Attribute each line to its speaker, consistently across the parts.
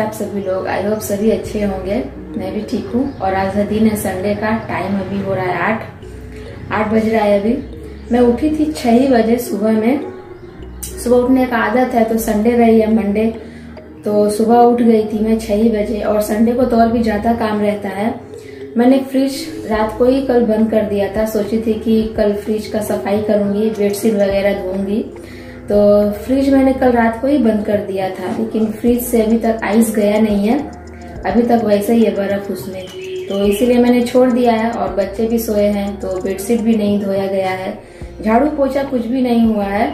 Speaker 1: आप सभी लोग आई होप सभी अच्छे होंगे। मैं भी ठीक हूँ। और आज का दिन है संडे का। टाइम अभी हो रहा है आठ। आठ बज रहा है अभी। मैं उठी थी छह ही बजे सुबह में। सुबह उठने का आदत है तो संडे रही है मंडे तो सुबह उठ गई थी मैं छह ही बजे। और संडे को तो और भी ज़्यादा काम रहता है। मैंने फ्रिज रात को ही कल बंद कर दिया था। सोची थी कि कल फ्रिज का सफ़ाई करूँगी, बेडशीट वगैरह धोऊँगी। तो फ्रिज मैंने कल रात को ही बंद कर दिया था, लेकिन फ्रिज से अभी तक आइस गया नहीं है। अभी तक वैसा ही है बर्फ़ उसमें। तो इसीलिए मैंने छोड़ दिया है, और बच्चे भी सोए हैं तो बेडशीट भी नहीं धोया गया है। झाड़ू पोछा कुछ भी नहीं हुआ है,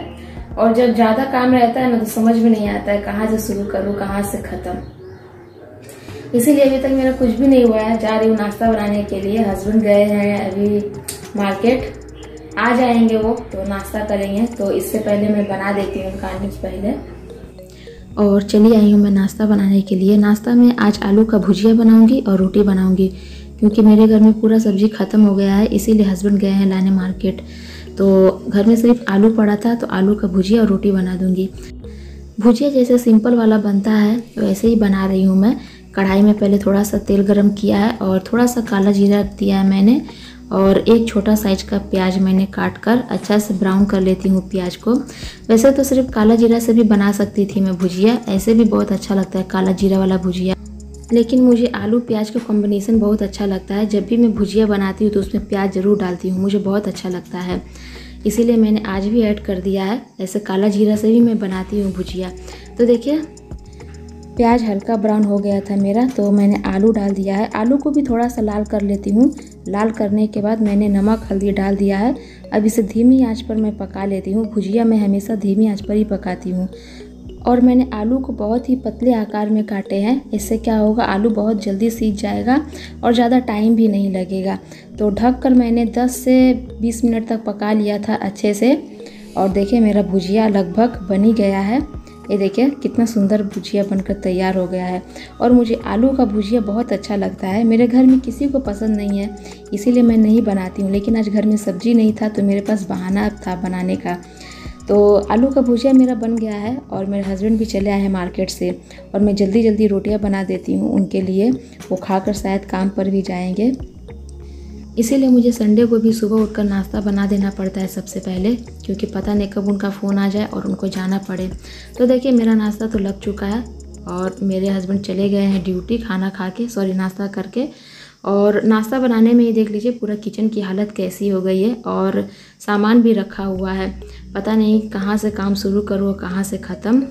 Speaker 1: और जब ज़्यादा काम रहता है ना तो समझ में नहीं आता है कहाँ से शुरू करूँ, कहाँ से खत्म। इसीलिए अभी तक मेरा कुछ भी नहीं हुआ है। जा रही हूँ नाश्ता बनाने के लिए। हस्बैंड गए हैं अभी मार्केट आ जाएँगे वो तो नाश्ता करेंगे। तो इससे पहले मैं बना देती हूँ से पहले। और चली आई हूँ मैं नाश्ता बनाने के लिए। नाश्ता में आज आलू का भुजिया बनाऊँगी और रोटी बनाऊँगी, क्योंकि मेरे घर में पूरा सब्ज़ी ख़त्म हो गया है, इसीलिए हस्बैंड गए हैं लाने मार्केट तो घर में सिर्फ़ आलू पड़ा था तो आलू का भुजिया और रोटी बना दूँगी। भुजिया जैसे सिंपल वाला बनता है, वैसे ही बना रही हूँ मैं। कढ़ाई में पहले थोड़ा सा तेल गरम किया है और थोड़ा सा काला जीरा दिया है मैंने और एक छोटा साइज़ का प्याज मैंने काट कर अच्छा से ब्राउन कर लेती हूँ प्याज को। वैसे तो सिर्फ़ काला जीरा से भी बना सकती थी मैं भुजिया, ऐसे भी बहुत अच्छा लगता है काला जीरा वाला भुजिया। लेकिन मुझे आलू प्याज का कॉम्बिनेशन बहुत अच्छा लगता है। जब भी मैं भुजिया बनाती हूँ तो उसमें प्याज ज़रूर डालती हूँ, मुझे बहुत अच्छा लगता है। इसीलिए मैंने आज भी ऐड कर दिया है। ऐसे काला जीरा से भी मैं बनाती हूँ भुजिया। तो देखिए प्याज हल्का ब्राउन हो गया था मेरा तो मैंने आलू डाल दिया है। आलू को भी थोड़ा सा लाल कर लेती हूँ। लाल करने के बाद मैंने नमक, हल्दी डाल दिया है। अब इसे धीमी आँच पर मैं पका लेती हूँ। भुजिया मैं हमेशा धीमी आँच पर ही पकाती हूँ। और मैंने आलू को बहुत ही पतले आकार में काटे हैं। इससे क्या होगा, आलू बहुत जल्दी सीख जाएगा और ज़्यादा टाइम भी नहीं लगेगा। तो ढक कर मैंने 10 से 20 मिनट तक पका लिया था अच्छे से। और देखिए मेरा भुजिया लगभग बनी गया है। ये देखिए, कितना सुंदर भुजिया बनकर तैयार हो गया है। और मुझे आलू का भुजिया बहुत अच्छा लगता है। मेरे घर में किसी को पसंद नहीं है, इसीलिए मैं नहीं बनाती हूँ। लेकिन आज घर में सब्ज़ी नहीं था तो मेरे पास बहाना था बनाने का। तो आलू का भुजिया मेरा बन गया है और मेरे हस्बैंड भी चले आए हैं मार्केट से और मैं जल्दी जल्दी रोटियाँ बना देती हूँ उनके लिए। वो खाकर शायद काम पर भी जाएँगे। इसीलिए मुझे संडे को भी सुबह उठकर नाश्ता बना देना पड़ता है सबसे पहले, क्योंकि पता नहीं कब उनका फ़ोन आ जाए और उनको जाना पड़े। तो देखिए, मेरा नाश्ता तो लग चुका है और मेरे हस्बैंड चले गए हैं ड्यूटी खाना खा के सॉरी नाश्ता करके। और नाश्ता बनाने में ही देख लीजिए, पूरा किचन की हालत कैसी हो गई है और सामान भी रखा हुआ है। पता नहीं कहाँ से काम शुरू करूँ कहाँ से ख़त्म।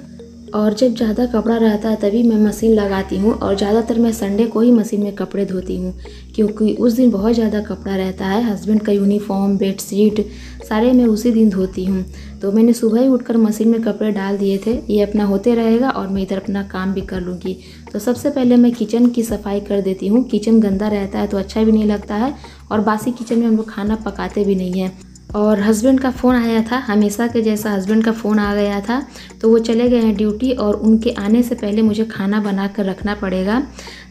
Speaker 1: और जब ज़्यादा कपड़ा रहता है तभी मैं मशीन लगाती हूँ और ज़्यादातर मैं संडे को ही मशीन में कपड़े धोती हूँ, क्योंकि उस दिन बहुत ज़्यादा कपड़ा रहता है। हस्बैंड का यूनिफॉर्म, बेडशीट, सारे मैं उसी दिन धोती हूँ। तो मैंने सुबह ही उठकर मशीन में कपड़े डाल दिए थे। ये अपना होते रहेगा और मैं इधर अपना काम भी कर लूँगी। तो सबसे पहले मैं किचन की सफ़ाई कर देती हूँ। किचन गंदा रहता है तो अच्छा भी नहीं लगता है और बासी किचन में हम लोग खाना पकाते भी नहीं हैं। और हस्बैंड का फ़ोन आया था, हमेशा के जैसा हस्बैंड का फ़ोन आ गया था तो वो चले गए हैं ड्यूटी और उनके आने से पहले मुझे खाना बना कर रखना पड़ेगा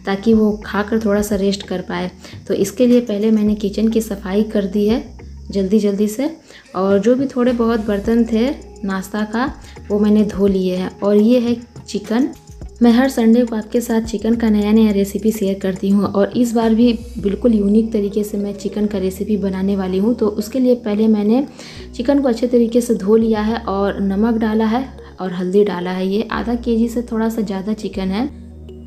Speaker 1: ताकि वो खाकर थोड़ा सा रेस्ट कर पाए। तो इसके लिए पहले मैंने किचन की सफ़ाई कर दी है, जल्दी जल्दी से। और जो भी थोड़े बहुत बर्तन थे, नाश्ता का, वो मैंने धो लिए हैं। और ये है चिकन मैं हर संडे को आपके साथ चिकन का नया नया रेसिपी शेयर करती हूँ और इस बार भी बिल्कुल यूनिक तरीके से मैं चिकन का रेसिपी बनाने वाली हूँ। तो उसके लिए पहले मैंने चिकन को अच्छे तरीके से धो लिया है और नमक डाला है और हल्दी डाला है। ये आधा के से थोड़ा सा ज़्यादा चिकन है।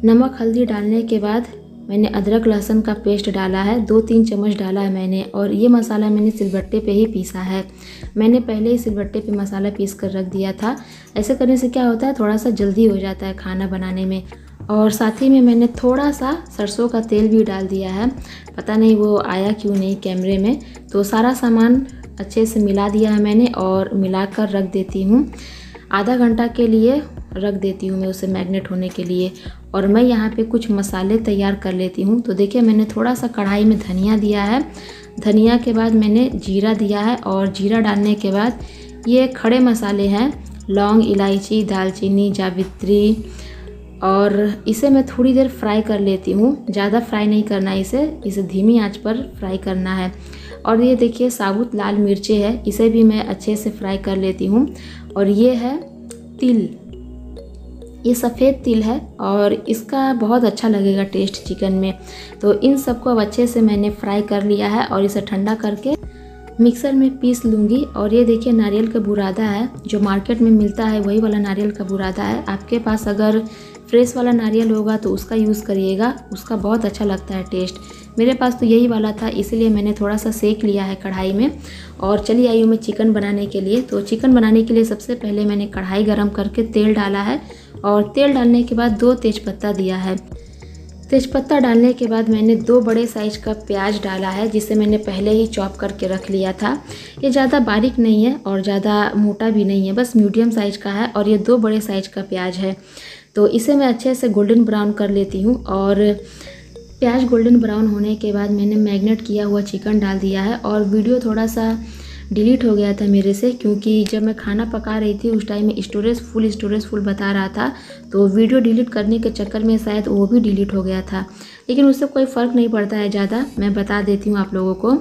Speaker 1: नमक, हल्दी डालने के बाद मैंने अदरक, लहसुन का पेस्ट डाला है। दो तीन चम्मच डाला है मैंने और ये मसाला मैंने सिलबट्टे पे ही पीसा है। मैंने पहले ही सिलबट्टे पे मसाला पीस कर रख दिया था। ऐसे करने से क्या होता है थोड़ा सा जल्दी हो जाता है खाना बनाने में। और साथ ही में मैंने थोड़ा सा सरसों का तेल भी डाल दिया है। पता नहीं वो आया क्यों नहीं कैमरे में। तो सारा सामान अच्छे से मिला दिया है मैंने और मिला कर रख देती हूँ। आधा घंटा के लिए रख देती हूँ मैं उसे मैगनेट होने के लिए। और मैं यहाँ पे कुछ मसाले तैयार कर लेती हूँ। तो देखिए, मैंने थोड़ा सा कढ़ाई में धनिया दिया है। धनिया के बाद मैंने जीरा दिया है और जीरा डालने के बाद ये खड़े मसाले हैं। लौंग, इलायची, दालचीनी, जावित्री और इसे मैं थोड़ी देर फ्राई कर लेती हूँ। ज़्यादा फ्राई नहीं करना है इसे। इसे धीमी आँच पर फ्राई करना है। और ये देखिए, साबुत लाल मिर्चे है। इसे भी मैं अच्छे से फ्राई कर लेती हूँ। और ये है तिल। ये सफ़ेद तिल है और इसका बहुत अच्छा लगेगा टेस्ट चिकन में। तो इन सबको अब अच्छे से मैंने फ्राई कर लिया है और इसे ठंडा करके मिक्सर में पीस लूँगी। और ये देखिए, नारियल का बुरादा है, जो मार्केट में मिलता है, वही वाला नारियल का बुरादा है। आपके पास अगर फ्रेश वाला नारियल होगा तो उसका यूज़ करिएगा, उसका बहुत अच्छा लगता है टेस्ट। मेरे पास तो यही वाला था, इसलिए मैंने थोड़ा सा सेक लिया है कढ़ाई में। और चली आई हूँ मैं चिकन बनाने के लिए। तो चिकन बनाने के लिए सबसे पहले मैंने कढ़ाई गर्म करके तेल डाला है और तेल डालने के बाद दो तेज़पत्ता दिया है। तेज़पत्ता डालने के बाद मैंने दो बड़े साइज़ का प्याज डाला है, जिसे मैंने पहले ही चॉप करके रख लिया था। ये ज़्यादा बारीक नहीं है और ज़्यादा मोटा भी नहीं है, बस मीडियम साइज़ का है और ये दो बड़े साइज़ का प्याज है। तो इसे मैं अच्छे से गोल्डन ब्राउन कर लेती हूँ और प्याज गोल्डन ब्राउन होने के बाद मैंने मैगनेट किया हुआ चिकन डाल दिया है और वीडियो थोड़ा सा डिलीट हो गया था मेरे से क्योंकि जब मैं खाना पका रही थी उस टाइम में स्टोरेज फुल स्टोरेज फुल बता रहा था तो वीडियो डिलीट करने के चक्कर में शायद वो भी डिलीट हो गया था। लेकिन उससे कोई फ़र्क नहीं पड़ता है ज़्यादा, मैं बता देती हूँ आप लोगों को।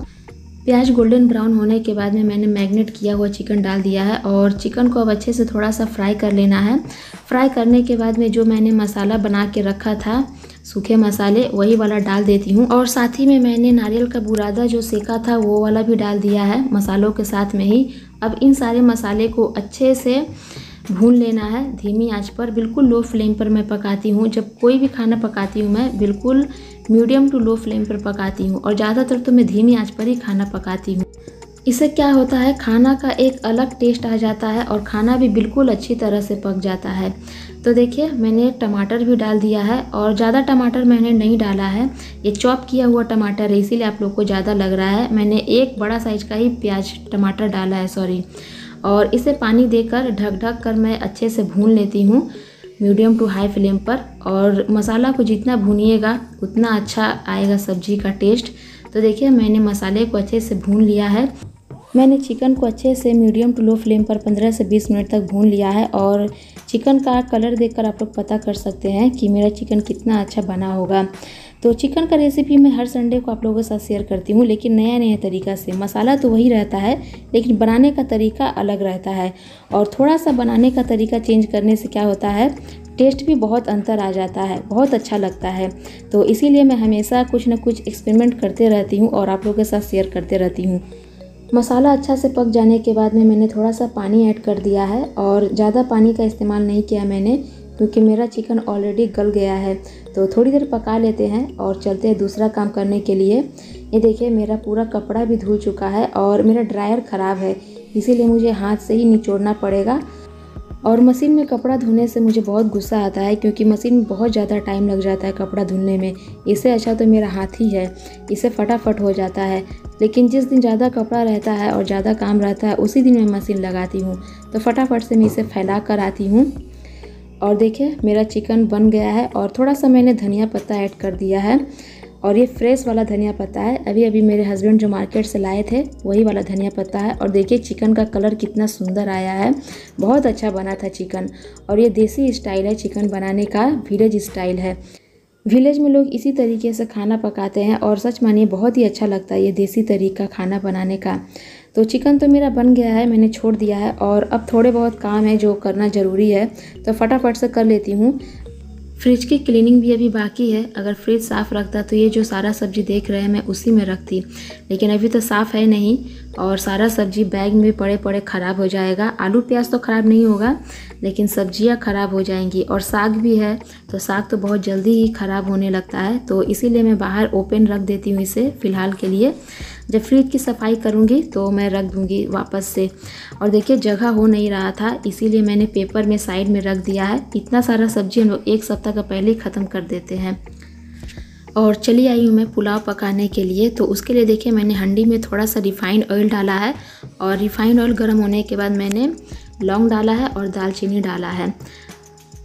Speaker 1: प्याज गोल्डन ब्राउन होने के बाद में मैंने मैगनेट किया हुआ चिकन डाल दिया है और चिकन को अब अच्छे से थोड़ा सा फ्राई कर लेना है। फ्राई करने के बाद में जो मैंने मसाला बना के रखा था, सूखे मसाले, वही वाला डाल देती हूँ। और साथ ही में मैंने नारियल का बुरादा जो सेका था, वो वाला भी डाल दिया है मसालों के साथ में ही। अब इन सारे मसाले को अच्छे से भून लेना है। धीमी आँच पर बिल्कुल लो फ्लेम पर मैं पकाती हूँ। जब कोई भी खाना पकाती हूँ मैं, बिल्कुल मीडियम टू लो फ्लेम पर पकाती हूँ और ज़्यादातर तो मैं धीमी आँच पर ही खाना पकाती हूँ। इससे क्या होता है? खाना का एक अलग टेस्ट आ जाता है और खाना भी बिल्कुल अच्छी तरह से पक जाता है। तो देखिए, मैंने टमाटर भी डाल दिया है और ज़्यादा टमाटर मैंने नहीं डाला है। ये चॉप किया हुआ टमाटर है, इसीलिए आप लोग को ज़्यादा लग रहा है। मैंने एक बड़ा साइज़ का ही प्याज टमाटर डाला है, सॉरी। और इसे पानी देकर, ढक ढक कर मैं अच्छे से भून लेती हूँ मीडियम टू हाई फ्लेम पर। और मसाला को जितना भूनिएगा, उतना अच्छा आएगा सब्ज़ी का टेस्ट। तो देखिए, मैंने मसाले को अच्छे से भून लिया है। मैंने चिकन को अच्छे से मीडियम टू लो फ्लेम पर 15 से 20 मिनट तक भून लिया है। और चिकन का कलर देखकर आप लोग पता कर सकते हैं कि मेरा चिकन कितना अच्छा बना होगा। तो चिकन का रेसिपी मैं हर संडे को आप लोगों के साथ शेयर करती हूँ, लेकिन नया नया तरीका से। मसाला तो वही रहता है, लेकिन बनाने का तरीका अलग रहता है। और थोड़ा सा बनाने का तरीका चेंज करने से क्या होता है टेस्ट भी बहुत अंतर आ जाता है, बहुत अच्छा लगता है। तो इसीलिए मैं हमेशा कुछ ना कुछ एक्सपेरिमेंट करते रहती हूँ और आप लोगों के साथ शेयर करते रहती हूँ। मसाला अच्छा से पक जाने के बाद में मैंने थोड़ा सा पानी ऐड कर दिया है और ज़्यादा पानी का इस्तेमाल नहीं किया मैंने। क्योंकि मेरा चिकन ऑलरेडी गल गया है तो थोड़ी देर पका लेते हैं और चलते हैं दूसरा काम करने के लिए। ये देखिए, मेरा पूरा कपड़ा भी धुल चुका है और मेरा ड्रायर ख़राब है, इसीलिए मुझे हाथ से ही निचोड़ना पड़ेगा। और मशीन में कपड़ा धोने से मुझे बहुत गुस्सा आता है, क्योंकि मशीन में बहुत ज़्यादा टाइम लग जाता है कपड़ा धुलने में। इससे अच्छा तो मेरा हाथ ही है इसे फटाफट हो जाता है। लेकिन जिस दिन ज़्यादा कपड़ा रहता है और ज़्यादा काम रहता है, उसी दिन मैं मशीन लगाती हूँ। तो फटाफट से मैं इसे फैला कर आती हूँ। और देखिए, मेरा चिकन बन गया है और थोड़ा सा मैंने धनिया पत्ता ऐड कर दिया है। और ये फ्रेश वाला धनिया पत्ता है। अभी अभी मेरे हस्बैंड जो मार्केट से लाए थे, वही वाला धनिया पत्ता है। और देखिए, चिकन का कलर कितना सुंदर आया है। बहुत अच्छा बना था चिकन। और ये देसी स्टाइल है चिकन बनाने का, विलेज स्टाइल है। विलेज में लोग इसी तरीके से खाना पकाते हैं और सच मानिए, बहुत ही अच्छा लगता है ये देसी तरीका खाना बनाने का। तो चिकन तो मेरा बन गया है, मैंने छोड़ दिया है और अब थोड़े बहुत काम है जो करना ज़रूरी है। तो फटाफट से कर लेती हूँ। फ्रिज की क्लीनिंग भी अभी बाकी है। अगर फ्रिज साफ़ रखता तो ये जो सारा सब्ज़ी देख रहे हैं, मैं उसी में रखती। लेकिन अभी तो साफ़ है नहीं और सारा सब्ज़ी बैग में पड़े पड़े ख़राब हो जाएगा। आलू प्याज तो ख़राब नहीं होगा, लेकिन सब्ज़ियाँ ख़राब हो जाएँगी और साग भी है। तो साग तो बहुत जल्दी ही ख़राब होने लगता है। तो इसीलिए मैं बाहर ओपन रख देती हूँ इसे फ़िलहाल के लिए। जब फ्रिज की सफ़ाई करूँगी तो मैं रख दूँगी वापस से। और देखिए, जगह हो नहीं रहा था, इसीलिए मैंने पेपर में साइड में रख दिया है। इतना सारा सब्ज़ी हम लोग एक सप्ताह का पहले ही ख़त्म कर देते हैं। और चली आई हूँ मैं पुलाव पकाने के लिए। तो उसके लिए देखिए, मैंने हंडी में थोड़ा सा रिफ़ाइंड ऑयल डाला है। और रिफ़ाइंड ऑयल गर्म होने के बाद मैंने लौंग डाला है और दालचीनी डाला है।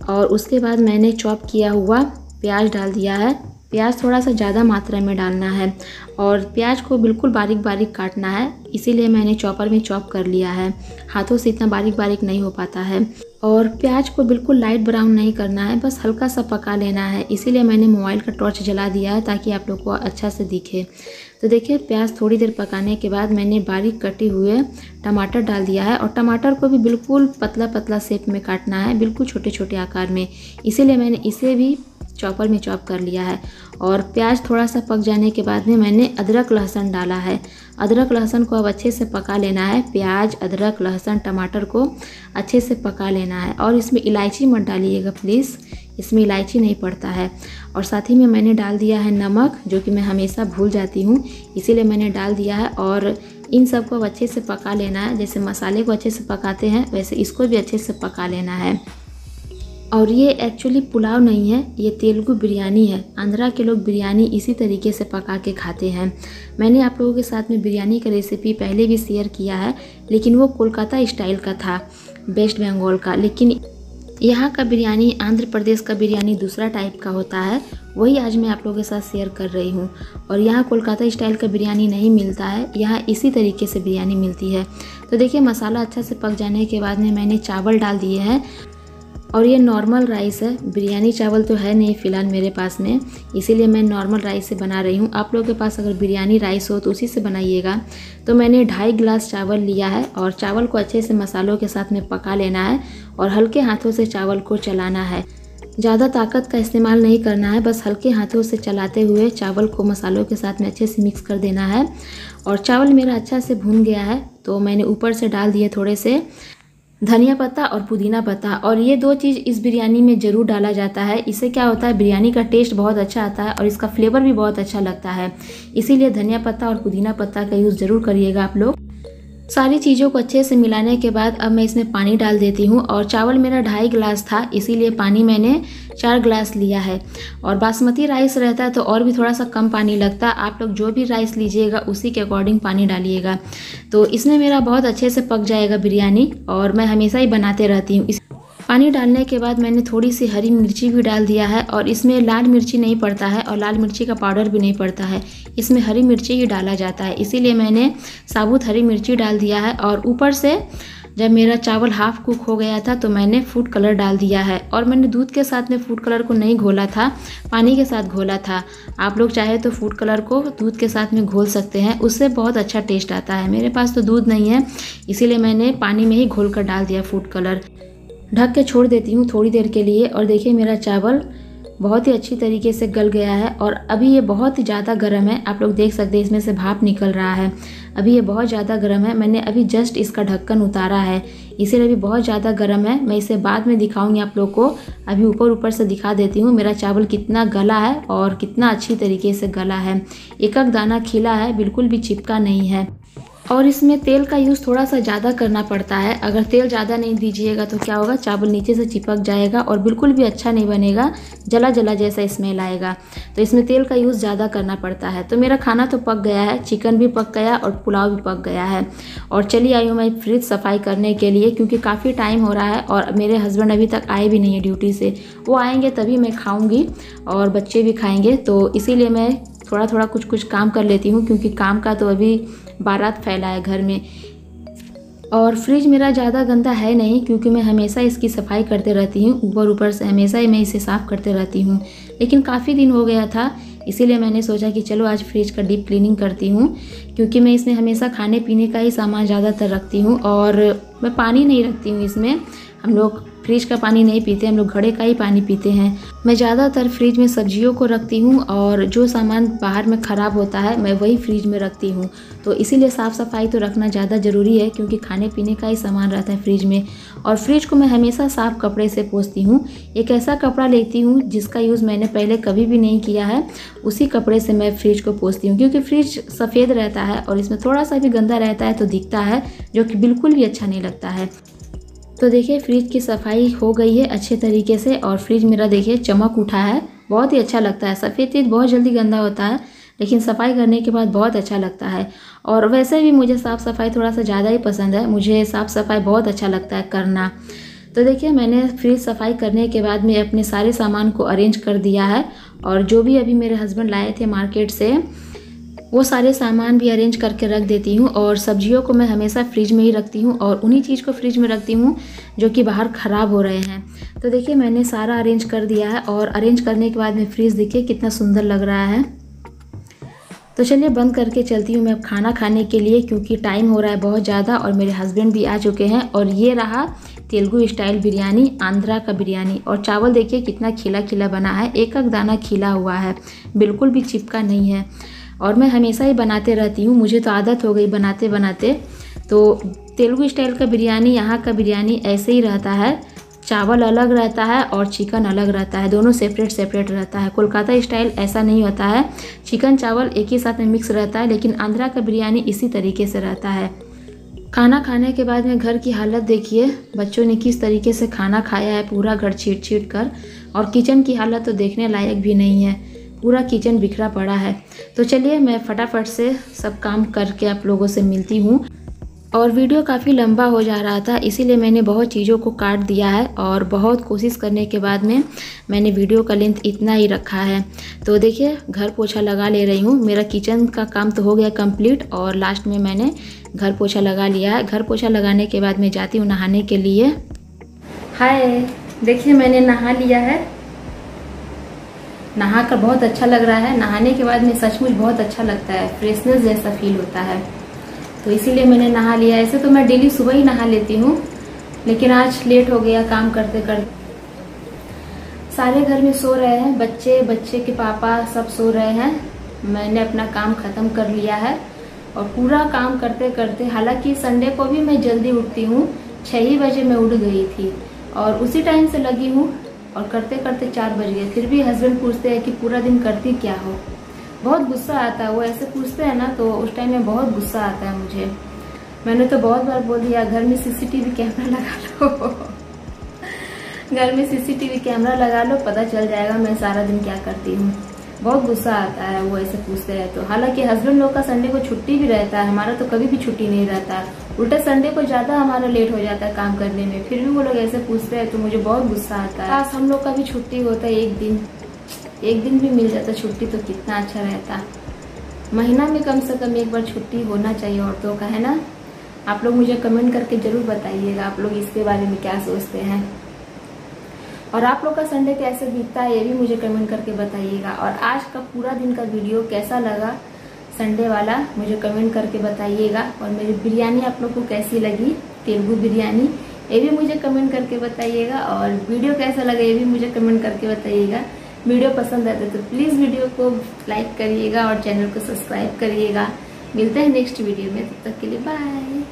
Speaker 1: और उसके बाद मैंने चॉप किया हुआ प्याज डाल दिया है। प्याज थोड़ा सा ज़्यादा मात्रा में डालना है और प्याज को बिल्कुल बारीक बारीक काटना है। इसीलिए मैंने चॉपर में चॉप कर लिया है। हाथों से इतना बारीक बारीक नहीं हो पाता है। और प्याज को बिल्कुल लाइट ब्राउन नहीं करना है, बस हल्का सा पका लेना है। इसीलिए मैंने मोबाइल का टॉर्च जला दिया है ताकि आप लोग को अच्छा से दिखे। तो देखिए, प्याज थोड़ी देर पकाने के बाद मैंने बारीक कटे हुए टमाटर डाल दिया है और टमाटर को भी बिल्कुल पतला पतला शेप में काटना है, बिल्कुल छोटे छोटे आकार में। इसीलिए मैंने इसे भी चॉपर में चॉप कर लिया है और प्याज थोड़ा सा पक जाने के बाद में मैंने अदरक लहसुन डाला है। अदरक लहसुन को अब अच्छे से पका लेना है। प्याज, अदरक, लहसुन, टमाटर को अच्छे से पका लेना है और इसमें इलायची मत डालिएगा प्लीज़। इसमें इलायची नहीं पड़ता है और साथ ही में मैंने डाल दिया है नमक, जो कि मैं हमेशा भूल जाती हूँ। इसीलिए मैंने डाल दिया है और इन सबको अच्छे से पका लेना है। जैसे मसाले को अच्छे से पकाते हैं, वैसे इसको भी अच्छे से पका लेना है। और ये एक्चुअली पुलाव नहीं है, ये तेलुगु बिरयानी है। आंध्रा के लोग बिरयानी इसी तरीके से पका के खाते हैं। मैंने आप लोगों के साथ में बिरयानी का रेसिपी पहले भी शेयर किया है, लेकिन वो कोलकाता स्टाइल का था वेस्ट बंगाल का। लेकिन यहाँ का बिरयानी, आंध्र प्रदेश का बिरयानी दूसरा टाइप का होता है, वही आज मैं आप लोगों के साथ शेयर कर रही हूँ। और यहाँ कोलकाता स्टाइल का बिरयानी नहीं मिलता है, यहाँ इसी तरीके से बिरयानी मिलती है। तो देखिए, मसाला अच्छा से पक जाने के बाद में मैंने चावल डाल दिए हैं। और ये नॉर्मल राइस है। बिरयानी चावल तो है नहीं फ़िलहाल मेरे पास में। इसीलिए मैं नॉर्मल राइस से बना रही हूँ। आप लोगों के पास अगर बिरयानी राइस हो तो उसी से बनाइएगा। तो मैंने ढाई गिलास चावल लिया है और चावल को अच्छे से मसालों के साथ में पका लेना है और हल्के हाथों से चावल को चलाना है। ज़्यादा ताकत का इस्तेमाल नहीं करना है, बस हल्के हाथों से चलाते हुए चावल को मसालों के साथ में अच्छे से मिक्स कर देना है। और चावल मेरा अच्छा से भून गया है तो मैंने ऊपर से डाल दिए थोड़े से। धनिया पत्ता और पुदीना पत्ता। और ये दो चीज़ इस बिरयानी में ज़रूर डाला जाता है। इससे क्या होता है, बिरयानी का टेस्ट बहुत अच्छा आता है और इसका फ्लेवर भी बहुत अच्छा लगता है। इसीलिए धनिया पत्ता और पुदीना पत्ता का यूज़ ज़रूर करिएगा आप लोग। सारी चीज़ों को अच्छे से मिलाने के बाद अब मैं इसमें पानी डाल देती हूँ और चावल मेरा ढाई गिलास था, इसीलिए पानी मैंने चार गिलास लिया है। और बासमती राइस रहता है तो और भी थोड़ा सा कम पानी लगता, आप लोग जो भी राइस लीजिएगा उसी के अकॉर्डिंग पानी डालिएगा। तो इसमें मेरा बहुत अच्छे से पक जाएगा बिरयानी और मैं हमेशा ही बनाते रहती हूँ। पानी डालने के बाद मैंने थोड़ी सी हरी मिर्ची भी डाल दिया है और इसमें लाल मिर्ची नहीं पड़ता है और लाल मिर्ची का पाउडर भी नहीं पड़ता है। इसमें हरी मिर्ची ही डाला जाता है। इसीलिए मैंने साबुत हरी मिर्ची डाल दिया है और ऊपर से जब मेरा चावल हाफ़ कुक हो गया था तो मैंने फ़ूड कलर डाल दिया है और मैंने दूध के साथ में फ़ूड कलर को नहीं घोला था, पानी के साथ घोला था। आप लोग चाहे तो फ़ूड कलर को दूध के साथ में घोल सकते हैं, उससे बहुत अच्छा टेस्ट आता है। मेरे पास तो दूध नहीं है, इसीलिए मैंने पानी में ही घोल कर डाल दिया फ़ूड कलर। ढक के छोड़ देती हूँ थोड़ी देर के लिए। और देखिए, मेरा चावल बहुत ही अच्छी तरीके से गल गया है और अभी ये बहुत ही ज़्यादा गर्म है। आप लोग देख सकते हैं, इसमें से भाप निकल रहा है। अभी ये बहुत ज़्यादा गर्म है। मैंने अभी जस्ट इसका ढक्कन उतारा है। इसीलिए अभी बहुत ज़्यादा गर्म है। मैं इसे बाद में दिखाऊँगी आप लोग को। अभी ऊपर ऊपर से दिखा देती हूँ। मेरा चावल कितना गला है और कितना अच्छी तरीके से गला है। एक दाना खिला है। बिल्कुल भी चिपका नहीं है। और इसमें तेल का यूज़ थोड़ा सा ज़्यादा करना पड़ता है। अगर तेल ज़्यादा नहीं दीजिएगा तो क्या होगा? चावल नीचे से चिपक जाएगा और बिल्कुल भी अच्छा नहीं बनेगा। जला जला जैसा स्मेल आएगा। तो इसमें तेल का यूज़ ज़्यादा करना पड़ता है। तो मेरा खाना तो पक गया है। चिकन भी पक गया और पुलाव भी पक गया है। और चली आई हूँ मैं फ्रिज सफ़ाई करने के लिए क्योंकि काफ़ी टाइम हो रहा है और मेरे हस्बैंड अभी तक आए भी नहीं है ड्यूटी से। वो आएँगे तभी मैं खाऊँगी और बच्चे भी खाएँगे। तो इसीलिए मैं थोड़ा थोड़ा कुछ कुछ काम कर लेती हूँ क्योंकि काम का तो अभी बारात फैला है घर में। और फ्रिज मेरा ज़्यादा गंदा है नहीं, क्योंकि मैं हमेशा इसकी सफ़ाई करते रहती हूँ। ऊपर ऊपर से हमेशा ही मैं इसे साफ़ करते रहती हूँ। लेकिन काफ़ी दिन हो गया था, इसीलिए मैंने सोचा कि चलो आज फ्रिज का डीप क्लीनिंग करती हूँ, क्योंकि मैं इसमें हमेशा खाने पीने का ही सामान ज़्यादातर रखती हूँ। और मैं पानी नहीं रखती हूँ इसमें। हम लोग फ्रिज का पानी नहीं पीते, हम लोग घड़े का ही पानी पीते हैं। मैं ज़्यादातर फ्रिज में सब्जियों को रखती हूँ और जो सामान बाहर में ख़राब होता है, मैं वही फ्रिज में रखती हूँ। तो इसीलिए साफ़ सफ़ाई तो रखना ज़्यादा ज़रूरी है, क्योंकि खाने पीने का ही सामान रहता है फ्रिज में। और फ्रिज को मैं हमेशा साफ़ कपड़े से पोसती हूँ। एक ऐसा कपड़ा लेती हूँ, जिसका यूज़ मैंने पहले कभी भी नहीं किया है, उसी कपड़े से मैं फ्रिज को पोसती हूँ। क्योंकि फ्रिज सफ़ेद रहता है और इसमें थोड़ा सा भी गंदा रहता है तो दिखता है, जो कि बिल्कुल भी अच्छा नहीं लगता है। तो देखिए, फ्रिज की सफ़ाई हो गई है अच्छे तरीके से और फ्रिज मेरा देखिए चमक उठा है। बहुत ही अच्छा लगता है। सफ़ेद चीज़ बहुत जल्दी गंदा होता है, लेकिन सफ़ाई करने के बाद बहुत अच्छा लगता है। और वैसे भी मुझे साफ़ सफ़ाई थोड़ा सा ज़्यादा ही पसंद है। मुझे साफ़ सफ़ाई बहुत अच्छा लगता है करना। तो देखिए, मैंने फ्रिज सफ़ाई करने के बाद में अपने सारे सामान को अरेंज कर दिया है। और जो भी अभी मेरे हस्बैंड लाए थे मार्केट से वो सारे सामान भी अरेंज करके रख देती हूँ और सब्जियों को मैं हमेशा फ्रिज में ही रखती हूँ और उन्हीं चीज़ को फ्रिज में रखती हूँ जो कि बाहर ख़राब हो रहे हैं। तो देखिए, मैंने सारा अरेंज कर दिया है और अरेंज करने के बाद में फ्रिज देखिए कितना सुंदर लग रहा है। तो चलिए, बंद करके चलती हूँ मैं अब खाना खाने के लिए क्योंकि टाइम हो रहा है बहुत ज़्यादा और मेरे हस्बैंड भी आ चुके हैं और ये रहा तेलुगु स्टाइल बिरयानी, आंध्रा का बिरयानी। और चावल देखिए कितना खिला खिला बना है एक एक दाना खिला हुआ है, बिल्कुल भी चिपका नहीं है। और मैं हमेशा ही बनाते रहती हूँ, मुझे तो आदत हो गई बनाते बनाते। तो तेलुगु स्टाइल का बिरयानी, यहाँ का बिरयानी ऐसे ही रहता है। चावल अलग रहता है और चिकन अलग रहता है, दोनों सेपरेट सेपरेट रहता है। कोलकाता स्टाइल ऐसा नहीं होता है। चिकन, चावल एक ही साथ में मिक्स रहता है, लेकिन आंध्रा का बिरयानी इसी तरीके से रहता है। खाना खाने के बाद में घर की हालत देखिए, बच्चों ने किस तरीके से खाना खाया है, पूरा घर छीट छीट कर। और किचन की हालत तो देखने लायक भी नहीं है। पूरा किचन बिखरा पड़ा है। तो चलिए मैं फटाफट से सब काम करके आप लोगों से मिलती हूँ। और वीडियो काफ़ी लंबा हो जा रहा था, इसीलिए मैंने बहुत चीज़ों को काट दिया है और बहुत कोशिश करने के बाद में मैंने वीडियो का लेंथ इतना ही रखा है। तो देखिए, घर पोछा लगा ले रही हूँ। मेरा किचन का काम तो हो गया कंप्लीट और लास्ट में मैंने घर पोछा लगा लिया है। घर पोछा लगाने के बाद मैं जाती हूँ नहाने के लिए। हाय, देखिए मैंने नहा लिया है। नहा कर बहुत अच्छा लग रहा है। नहाने के बाद में सचमुच बहुत अच्छा लगता है। फ्रेशनेस जैसा फील होता है। तो इसीलिए मैंने नहा लिया। ऐसे तो मैं डेली सुबह ही नहा लेती हूँ। लेकिन आज लेट हो गया काम करते करते। सारे घर में सो रहे हैं। बच्चे बच्चे के पापा सब सो रहे हैं। मैंने अपना काम खत्म कर लिया है। और पूरा काम करते करते, हालाँकि संडे को भी मैं जल्दी उठती हूँ। छह ही बजे मैं उठ गई थी। और उसी टाइम से लगी हूँ। और करते करते चार बज गए। फिर भी हस्बैंड पूछते हैं कि पूरा दिन करती क्या हो? बहुत गुस्सा आता है। वो ऐसे पूछते हैं ना तो उस टाइम में बहुत गुस्सा आता है मुझे। मैंने तो बहुत बार बोल दिया, घर में सीसीटीवी कैमरा लगा लो। घर में सीसीटीवी कैमरा लगा लो, पता चल जाएगा मैं सारा दिन क्या करती हूँ। बहुत गुस्सा आता है। वो ऐसे पूछते हैं। तो हालाँकि हस्बैंड लोग का संडे को छुट्टी भी रहता है। हमारा तो कभी भी छुट्टी नहीं रहता। उल्टा संडे को ज़्यादा हमारा लेट हो जाता है काम करने में। फिर भी वो लोग ऐसे पूछते हैं तो मुझे बहुत गुस्सा आता है। हम लोग का भी छुट्टी होता है एक दिन। एक दिन भी मिल जाता छुट्टी तो कितना अच्छा रहता। महीना में कम से कम एक बार छुट्टी होना चाहिए औरतों का, है ना? आप लोग मुझे कमेंट करके ज़रूर बताइएगा आप लोग इसके बारे में क्या सोचते हैं। और आप लोग का संडे कैसे बीतता है, ये भी मुझे कमेंट करके बताइएगा। और आज का पूरा दिन का वीडियो कैसा लगा? संडे वाला मुझे कमेंट करके बताइएगा। और मेरी बिरयानी आप लोग को कैसी लगी? तेलुगु बिरयानी, ये भी मुझे कमेंट करके बताइएगा। और वीडियो कैसा लगा, ये भी मुझे कमेंट करके बताइएगा। वीडियो पसंद आते तो प्लीज़ वीडियो को लाइक करिएगा और चैनल को सब्सक्राइब करिएगा। मिलते हैं नेक्स्ट वीडियो में, तब तक के लिए बाय